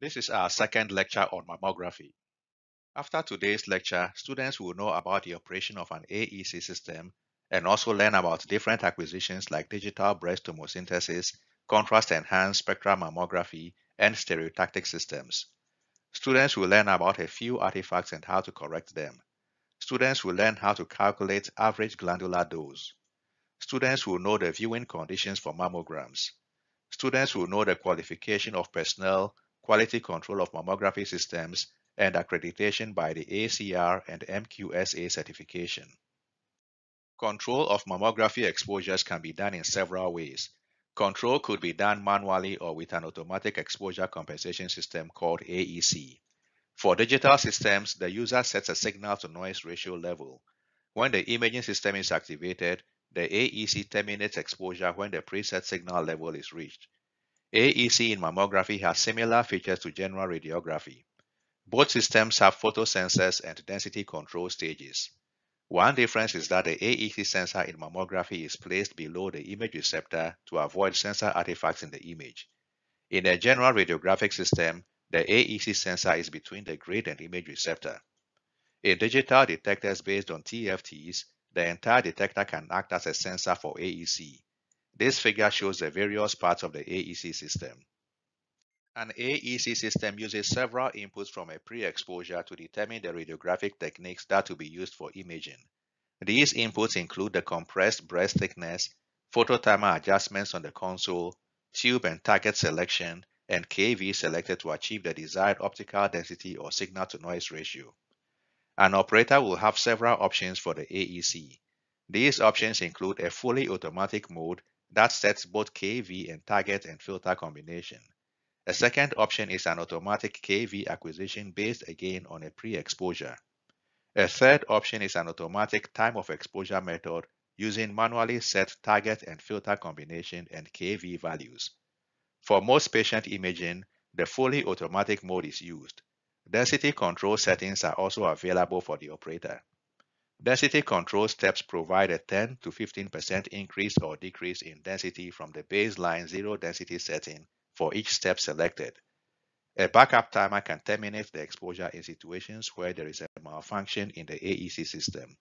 This is our second lecture on mammography. After today's lecture, students will know about the operation of an AEC system and also learn about different acquisitions like digital breast tomosynthesis, contrast-enhanced spectral mammography, and stereotactic systems. Students will learn about a few artifacts and how to correct them. Students will learn how to calculate average glandular dose. Students will know the viewing conditions for mammograms. Students will know the qualification of personnel quality control of mammography systems, and accreditation by the ACR and MQSA certification. Control of mammography exposures can be done in several ways. Control could be done manually or with an automatic exposure compensation system called AEC. For digital systems, the user sets a signal to noise ratio level. When the imaging system is activated, the AEC terminates exposure when the preset signal level is reached. AEC in mammography has similar features to general radiography. Both systems have photosensors and density control stages. One difference is that the AEC sensor in mammography is placed below the image receptor to avoid sensor artifacts in the image. In a general radiographic system, the AEC sensor is between the grid and image receptor. In digital detectors based on TFTs, the entire detector can act as a sensor for AEC. This figure shows the various parts of the AEC system. An AEC system uses several inputs from a pre-exposure to determine the radiographic techniques that will be used for imaging. These inputs include the compressed breast thickness, phototimer adjustments on the console, tube and target selection, and KV selected to achieve the desired optical density or signal-to-noise ratio. An operator will have several options for the AEC. These options include a fully automatic mode that sets both KV and target and filter combination. A second option is an automatic KV acquisition based again on a pre-exposure. A third option is an automatic time of exposure method using manually set target and filter combination and KV values. For most patient imaging, the fully automatic mode is used. Density control settings are also available for the operator. Density control steps provide a 10 to 15% increase or decrease in density from the baseline zero density setting for each step selected. A backup timer can terminate the exposure in situations where there is a malfunction in the AEC system.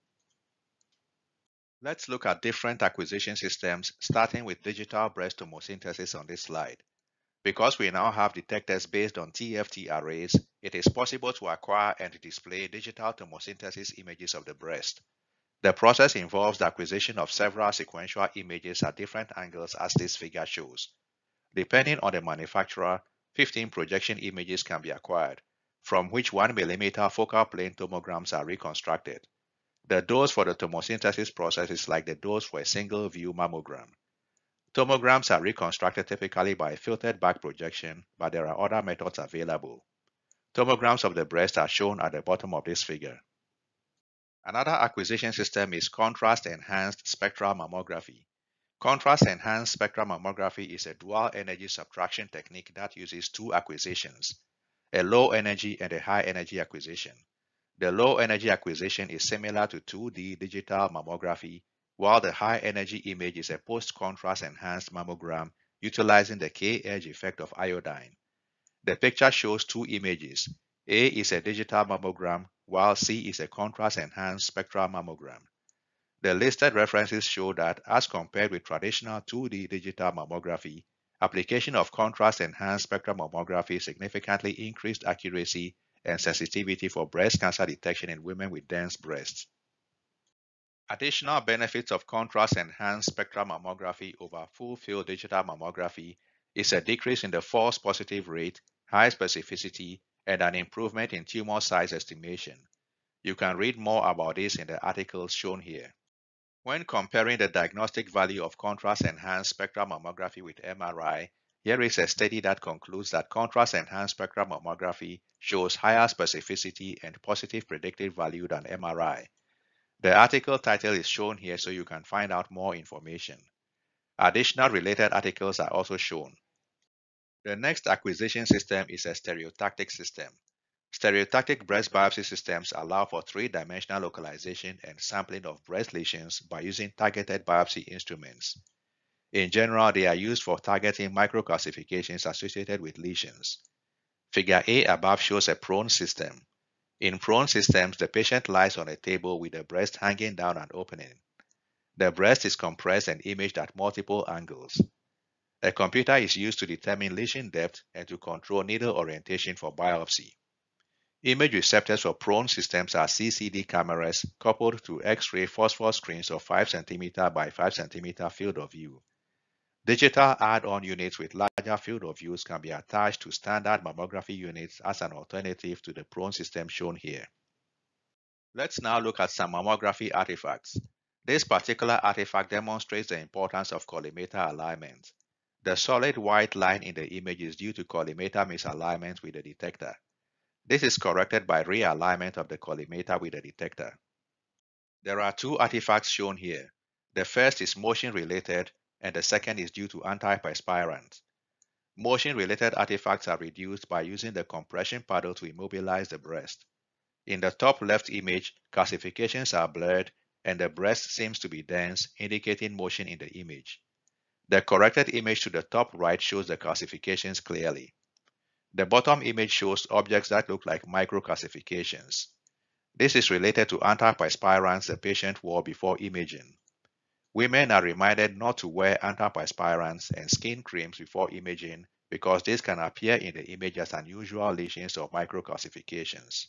Let's look at different acquisition systems, starting with digital breast tomosynthesis on this slide. Because we now have detectors based on TFT arrays, it is possible to acquire and display digital tomosynthesis images of the breast. The process involves the acquisition of several sequential images at different angles as this figure shows. Depending on the manufacturer, 15 projection images can be acquired, from which 1 mm focal plane tomograms are reconstructed. The dose for the tomosynthesis process is like the dose for a single view mammogram. Tomograms are reconstructed typically by filtered back projection, but there are other methods available. Tomograms of the breast are shown at the bottom of this figure. Another acquisition system is contrast-enhanced spectral mammography. Contrast-enhanced spectral mammography is a dual energy subtraction technique that uses two acquisitions, a low energy and a high energy acquisition. The low energy acquisition is similar to 2D digital mammography while the high energy image is a post-contrast enhanced mammogram utilizing the K-edge effect of iodine. The picture shows two images. A is a digital mammogram, while C is a contrast-enhanced spectral mammogram. The listed references show that as compared with traditional 2D digital mammography, application of contrast-enhanced spectral mammography significantly increased accuracy and sensitivity for breast cancer detection in women with dense breasts. Additional benefits of contrast-enhanced spectral mammography over full-field digital mammography is a decrease in the false positive rate, high specificity, and an improvement in tumor size estimation. You can read more about this in the articles shown here. When comparing the diagnostic value of contrast-enhanced spectral mammography with MRI, here is a study that concludes that contrast-enhanced spectral mammography shows higher specificity and positive predictive value than MRI. The article title is shown here so you can find out more information. Additional related articles are also shown. The next acquisition system is a stereotactic system. Stereotactic breast biopsy systems allow for three-dimensional localization and sampling of breast lesions by using targeted biopsy instruments. In general, they are used for targeting microcalcifications associated with lesions. Figure A above shows a prone system. In prone systems, the patient lies on a table with the breast hanging down and opening. The breast is compressed and imaged at multiple angles. A computer is used to determine lesion depth and to control needle orientation for biopsy. Image receptors for prone systems are CCD cameras coupled to X-ray phosphor screens of 5 cm by 5 cm field of view. Digital add-on units with larger field of views can be attached to standard mammography units as an alternative to the prone system shown here. Let's now look at some mammography artifacts. This particular artifact demonstrates the importance of collimator alignment. The solid white line in the image is due to collimator misalignment with the detector. This is corrected by realignment of the collimator with the detector. There are two artifacts shown here. The first is motion related and the second is due to antiperspirant. Motion related artifacts are reduced by using the compression paddle to immobilize the breast. In the top left image, calcifications are blurred and the breast seems to be dense, indicating motion in the image. The corrected image to the top right shows the calcifications clearly. The bottom image shows objects that look like microcalcifications. This is related to antiperspirants the patient wore before imaging. Women are reminded not to wear antiperspirants and skin creams before imaging because this can appear in the image as unusual lesions or microcalcifications.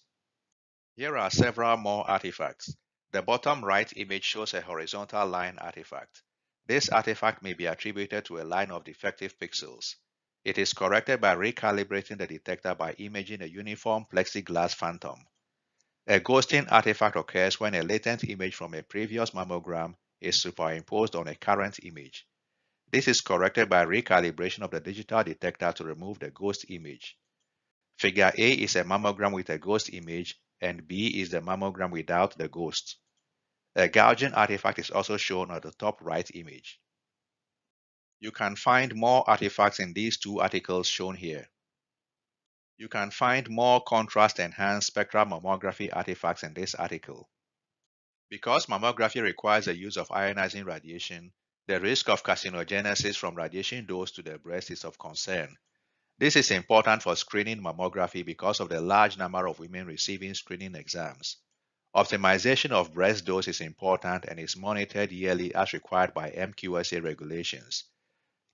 Here are several more artifacts. The bottom right image shows a horizontal line artifact. This artifact may be attributed to a line of defective pixels. It is corrected by recalibrating the detector by imaging a uniform plexiglass phantom. A ghosting artifact occurs when a latent image from a previous mammogram is superimposed on a current image. This is corrected by recalibration of the digital detector to remove the ghost image. Figure A is a mammogram with a ghost image and B is the mammogram without the ghost. A gouging artifact is also shown on the top right image. You can find more artifacts in these two articles shown here. You can find more contrast-enhanced spectral mammography artifacts in this article. Because mammography requires the use of ionizing radiation, the risk of carcinogenesis from radiation dose to the breast is of concern. This is important for screening mammography because of the large number of women receiving screening exams. Optimization of breast dose is important and is monitored yearly as required by MQSA regulations.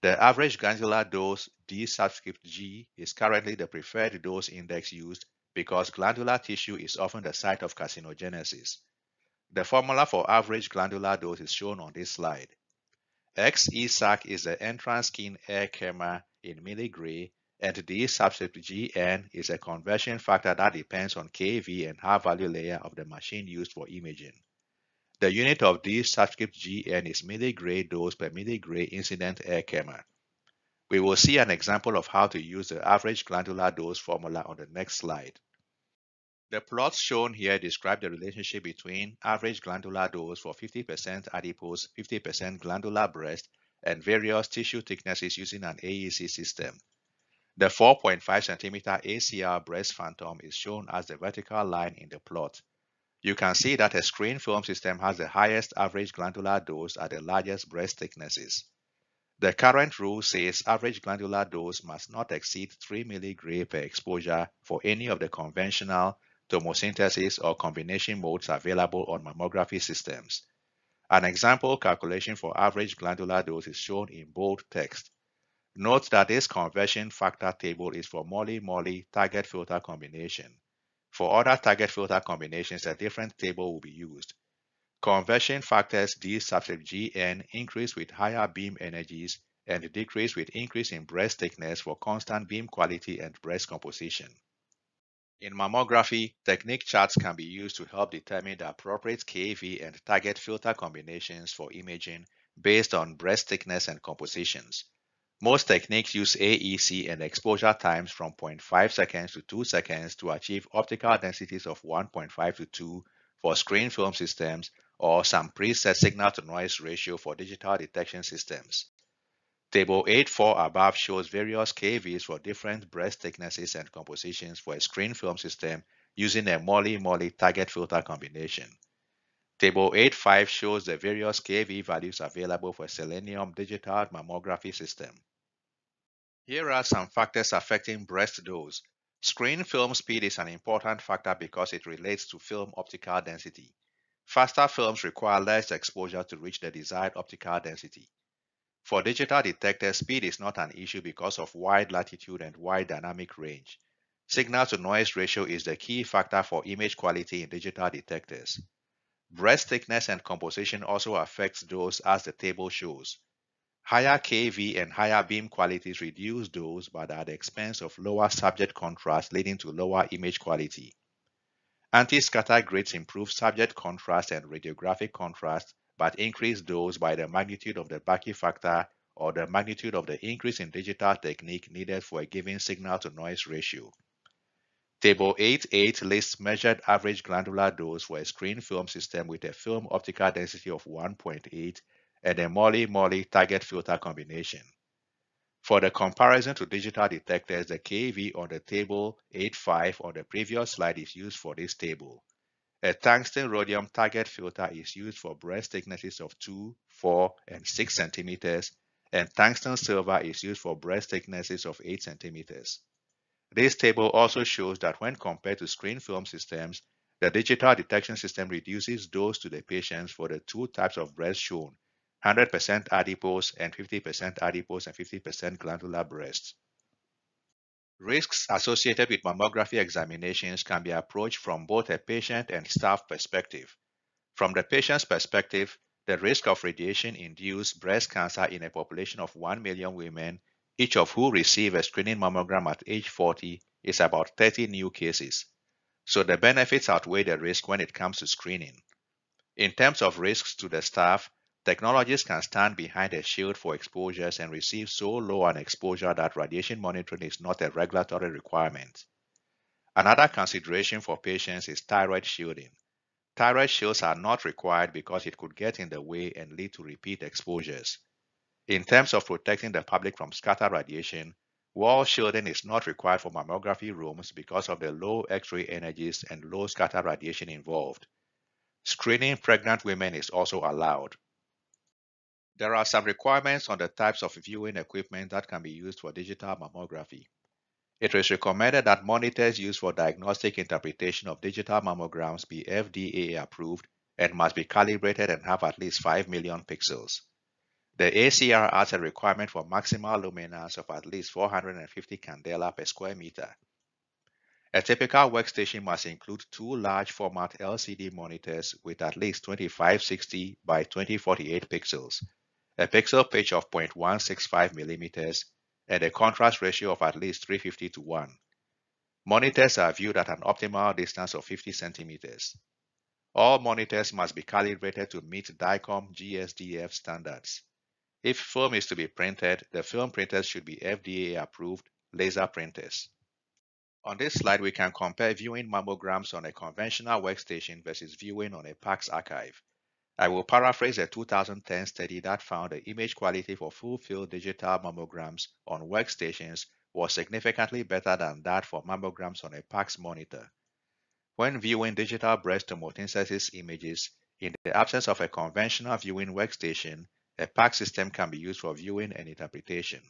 The average glandular dose D subscript G is currently the preferred dose index used because glandular tissue is often the site of carcinogenesis. The formula for average glandular dose is shown on this slide. XESAC is the entrance skin air kerma in milligray and D subscript Gn is a conversion factor that depends on kV and half-value layer of the machine used for imaging. The unit of D subscript Gn is milligray dose per milligray incident air kerma. We will see an example of how to use the average glandular dose formula on the next slide. The plots shown here describe the relationship between average glandular dose for 50% adipose, 50% glandular breast, and various tissue thicknesses using an AEC system. The 4.5 cm ACR breast phantom is shown as the vertical line in the plot. You can see that a screen film system has the highest average glandular dose at the largest breast thicknesses. The current rule says average glandular dose must not exceed 3 milligray per exposure for any of the conventional tomosynthesis or combination modes available on mammography systems. An example calculation for average glandular dose is shown in bold text. Note that this conversion factor table is for Moly-Moly target filter combination. For other target filter combinations, a different table will be used. Conversion factors D subscript Gn increase with higher beam energies and decrease with increase in breast thickness for constant beam quality and breast composition. In mammography, technique charts can be used to help determine the appropriate KV and target filter combinations for imaging based on breast thickness and compositions. Most techniques use AEC and exposure times from 0.5 seconds to 2 seconds to achieve optical densities of 1.5 to 2 for screen film systems or some preset signal-to-noise ratio for digital detection systems. Table 8.4 above shows various KVs for different breast thicknesses and compositions for a screen film system using a Moly-Moly target filter combination. Table 8.5 shows the various KV values available for a selenium digital mammography system. Here are some factors affecting breast dose. Screen film speed is an important factor because it relates to film optical density. Faster films require less exposure to reach the desired optical density. For digital detectors, speed is not an issue because of wide latitude and wide dynamic range. Signal to noise ratio is the key factor for image quality in digital detectors. Breast thickness and composition also affects those as the table shows. Higher KV and higher beam qualities reduce those but at the expense of lower subject contrast leading to lower image quality. Anti-scatter grids improve subject contrast and radiographic contrast but increase those by the magnitude of the Bucky factor or the magnitude of the increase in digital technique needed for a given signal to noise ratio. Table 8.8 lists measured average glandular dose for a screen film system with a film optical density of 1.8 and a Moly-Moly target filter combination. For the comparison to digital detectors, the KV on the table 8.5 on the previous slide is used for this table. A tungsten rhodium target filter is used for breast thicknesses of 2, 4, and 6 centimeters, and tungsten silver is used for breast thicknesses of 8 centimeters. This table also shows that when compared to screen film systems, the digital detection system reduces dose to the patients for the two types of breast shown, 100% adipose and 50% adipose and 50% glandular breasts. Risks associated with mammography examinations can be approached from both a patient and staff perspective. From the patient's perspective, the risk of radiation-induced breast cancer in a population of 1 million women, each of who receive a screening mammogram at age 40, is about 30 new cases. So the benefits outweigh the risk when it comes to screening. In terms of risks to the staff, Technologists can stand behind a shield for exposures and receive so low an exposure that radiation monitoring is not a regulatory requirement. Another consideration for patients is thyroid shielding. Thyroid shields are not required because it could get in the way and lead to repeat exposures. In terms of protecting the public from scatter radiation, wall shielding is not required for mammography rooms because of the low X-ray energies and low scatter radiation involved. Screening pregnant women is also allowed. There are some requirements on the types of viewing equipment that can be used for digital mammography. It is recommended that monitors used for diagnostic interpretation of digital mammograms be FDA approved and must be calibrated and have at least 5 million pixels. The ACR adds a requirement for maximal luminance of at least 450 candela per square meter. A typical workstation must include two large format LCD monitors with at least 2560 by 2048 pixels a pixel pitch of 0.165 mm, and a contrast ratio of at least 350 to 1. Monitors are viewed at an optimal distance of 50 centimeters. All monitors must be calibrated to meet DICOM GSDF standards. If film is to be printed, the film printers should be FDA approved laser printers. On this slide, we can compare viewing mammograms on a conventional workstation versus viewing on a PACS archive. I will paraphrase a 2010 study that found the image quality for full-field digital mammograms on workstations was significantly better than that for mammograms on a PACS monitor. When viewing digital breast tomosynthesis images, in the absence of a conventional viewing workstation, a PACS system can be used for viewing and interpretation.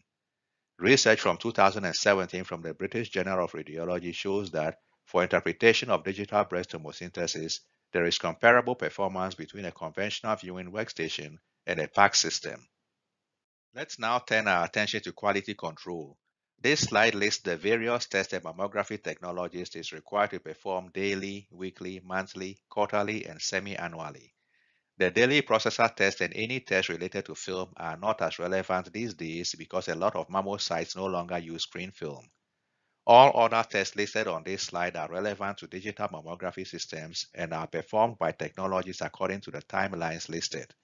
Research from 2017 from the British Journal of Radiology shows that for interpretation of digital breast tomosynthesis, there is comparable performance between a conventional viewing workstation and a PACS system. Let's now turn our attention to quality control. This slide lists the various tested mammography technologies it is required to perform daily, weekly, monthly, quarterly, and semi-annually. The daily processor test and any test related to film are not as relevant these days because a lot of mammo sites no longer use screen film. All other tests listed on this slide are relevant to digital mammography systems and are performed by technologists according to the timelines listed.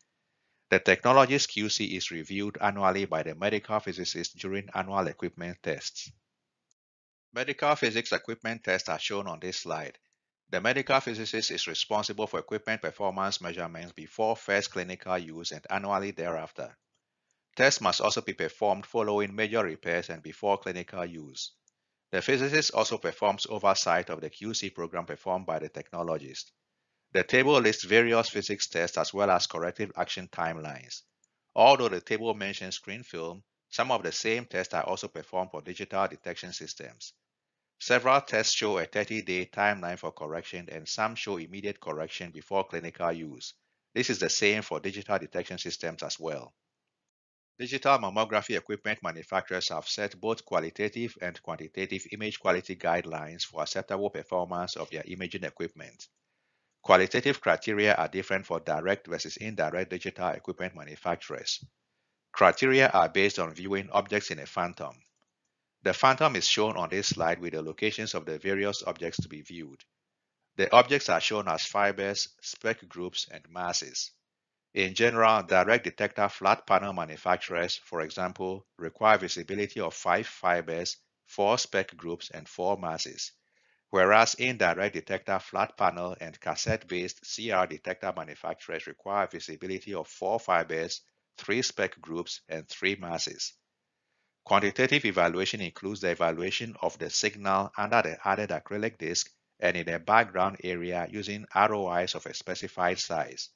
The technologist's QC is reviewed annually by the medical physicist during annual equipment tests. Medical physics equipment tests are shown on this slide. The medical physicist is responsible for equipment performance measurements before first clinical use and annually thereafter. Tests must also be performed following major repairs and before clinical use. The physicist also performs oversight of the QC program performed by the technologist. The table lists various physics tests as well as corrective action timelines. Although the table mentions screen film, some of the same tests are also performed for digital detection systems. Several tests show a 30-day timeline for correction and some show immediate correction before clinical use. This is the same for digital detection systems as well. Digital mammography equipment manufacturers have set both qualitative and quantitative image quality guidelines for acceptable performance of their imaging equipment. Qualitative criteria are different for direct versus indirect digital equipment manufacturers. Criteria are based on viewing objects in a phantom. The phantom is shown on this slide with the locations of the various objects to be viewed. The objects are shown as fibers, speck groups, and masses. In general, direct detector flat panel manufacturers, for example, require visibility of five fibers, four speck groups, and four masses, whereas indirect detector flat panel and cassette-based CR detector manufacturers require visibility of four fibers, three speck groups, and three masses. Quantitative evaluation includes the evaluation of the signal under the added acrylic disc and in a background area using ROIs of a specified size.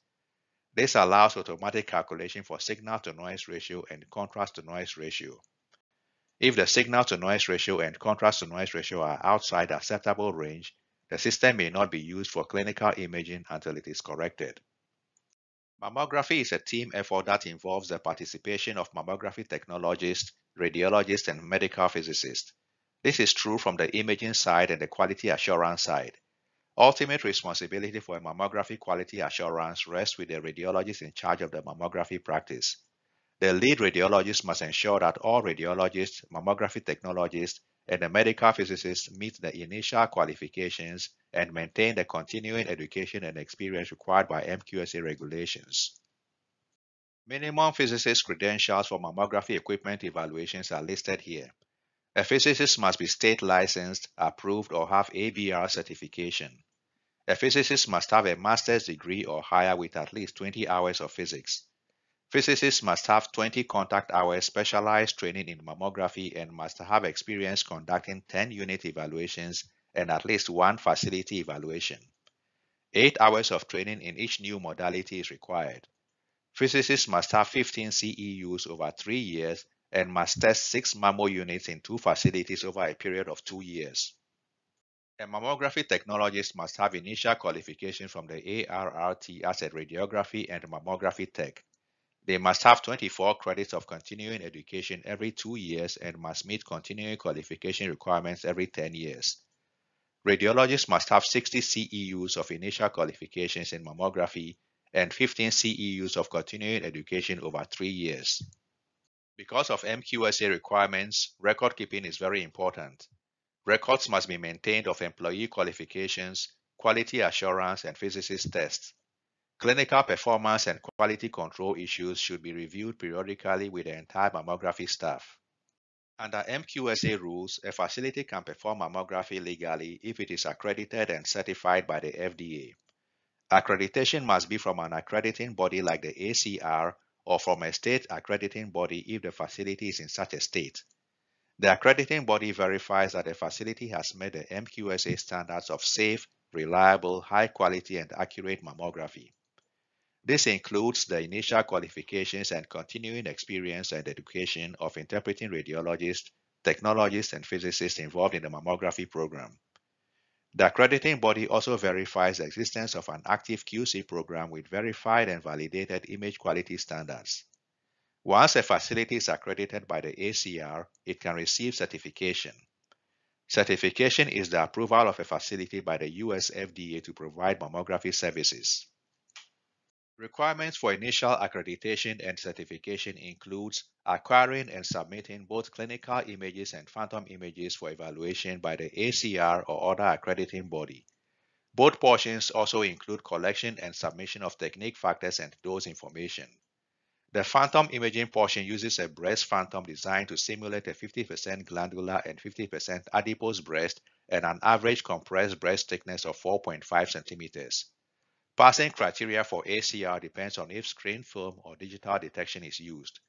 This allows automatic calculation for signal to noise ratio and contrast to noise ratio. If the signal to noise ratio and contrast to noise ratio are outside acceptable range, the system may not be used for clinical imaging until it is corrected. Mammography is a team effort that involves the participation of mammography technologists, radiologists, and medical physicists. This is true from the imaging side and the quality assurance side. Ultimate responsibility for mammography quality assurance rests with the radiologist in charge of the mammography practice. The lead radiologist must ensure that all radiologists, mammography technologists, and the medical physicists meet the initial qualifications and maintain the continuing education and experience required by MQSA regulations. Minimum physicist credentials for mammography equipment evaluations are listed here. A physicist must be state licensed, approved, or have ABR certification. A physicist must have a master's degree or higher with at least 20 hours of physics. Physicists must have 20 contact hours specialized training in mammography and must have experience conducting 10 unit evaluations and at least one facility evaluation. 8 hours of training in each new modality is required. Physicists must have 15 CEUs over 3 years and must test six mammo units in two facilities over a period of two years. A mammography technologist must have initial qualification from the ARRT as a radiography and mammography tech. They must have 24 credits of continuing education every two years and must meet continuing qualification requirements every 10 years. Radiologists must have 60 CEUs of initial qualifications in mammography and 15 CEUs of continuing education over three years. Because of MQSA requirements, record keeping is very important. Records must be maintained of employee qualifications, quality assurance, and physicist tests. Clinical performance and quality control issues should be reviewed periodically with the entire mammography staff. Under MQSA rules, a facility can perform mammography legally if it is accredited and certified by the FDA. Accreditation must be from an accrediting body like the ACR or from a state accrediting body if the facility is in such a state. The accrediting body verifies that the facility has met the MQSA standards of safe, reliable, high quality, and accurate mammography. This includes the initial qualifications and continuing experience and education of interpreting radiologists, technologists, and physicists involved in the mammography program. The accrediting body also verifies the existence of an active QC program with verified and validated image quality standards. Once a facility is accredited by the ACR, it can receive certification. Certification is the approval of a facility by the US FDA to provide mammography services. Requirements for initial accreditation and certification includes acquiring and submitting both clinical images and phantom images for evaluation by the ACR or other accrediting body. Both portions also include collection and submission of technique factors and dose information. The phantom imaging portion uses a breast phantom designed to simulate a 50% glandular and 50% adipose breast and an average compressed breast thickness of 4.5 centimeters. Passing criteria for ACR depends on if screen film or digital detection is used.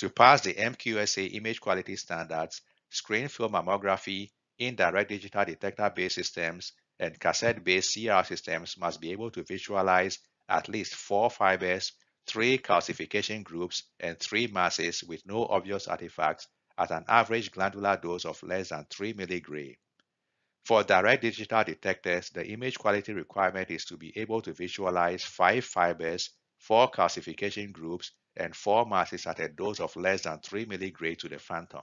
To pass the MQSA image quality standards, screen film mammography, indirect digital detector-based systems, and cassette-based CR systems must be able to visualize at least four fibers, three calcification groups, and three masses with no obvious artifacts at an average glandular dose of less than 3 milligray. For direct digital detectors, the image quality requirement is to be able to visualize five fibers, four calcification groups, and four masses at a dose of less than 3 milligray to the phantom.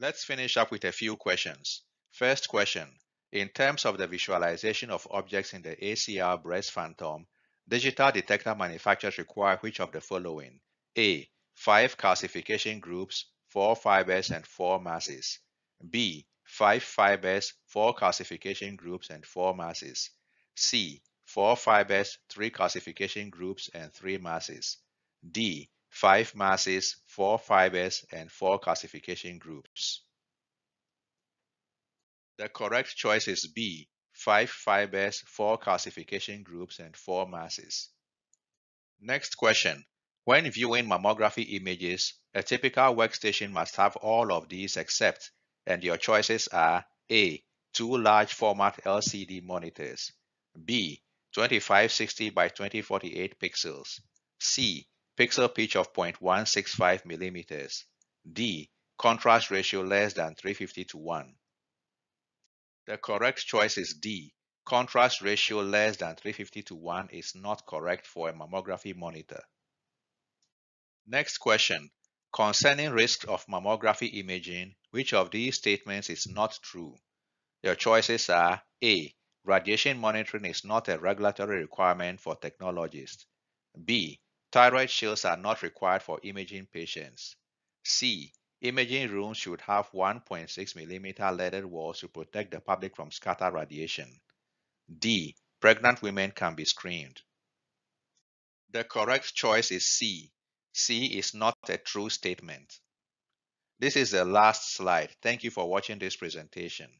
Let's finish up with a few questions. First question. In terms of the visualization of objects in the ACR breast phantom, digital detector manufacturers require which of the following? A. Five calcification groups, four fibers, and four masses. B five fibers, four calcification groups, and four masses. C. Four fibers, three calcification groups, and three masses. D. Five masses, four fibers, and four calcification groups. The correct choice is B. Five fibers, four calcification groups, and four masses. Next question. When viewing mammography images, a typical workstation must have all of these except and your choices are A. Two large format LCD monitors, B. 2560 by 2048 pixels, C. Pixel pitch of 0.165 millimeters, D. Contrast ratio less than 350 to 1. The correct choice is D. Contrast ratio less than 350 to 1 is not correct for a mammography monitor. Next question. Concerning risks of mammography imaging, which of these statements is not true? Your choices are A. Radiation monitoring is not a regulatory requirement for technologists. B. Thyroid shields are not required for imaging patients. C. Imaging rooms should have 1.6 mm leaded walls to protect the public from scatter radiation. D. Pregnant women can be screened. The correct choice is C. C is not a true statement. This is the last slide. Thank you for watching this presentation.